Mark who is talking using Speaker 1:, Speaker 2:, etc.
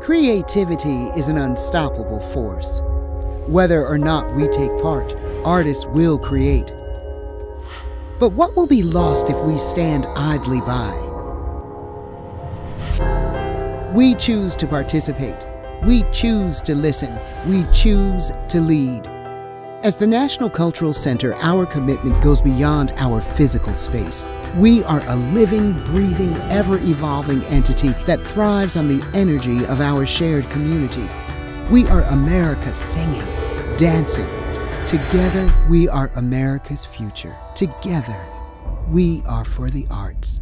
Speaker 1: Creativity is an unstoppable force. Whether or not we take part, artists will create. But what will be lost if we stand idly by? We choose to participate. We choose to listen. We choose to lead. As the National Cultural Center, our commitment goes beyond our physical space. We are a living, breathing, ever evolving entity that thrives on the energy of our shared community. We are America singing, dancing. Together, we are America's future. Together, we are for the arts.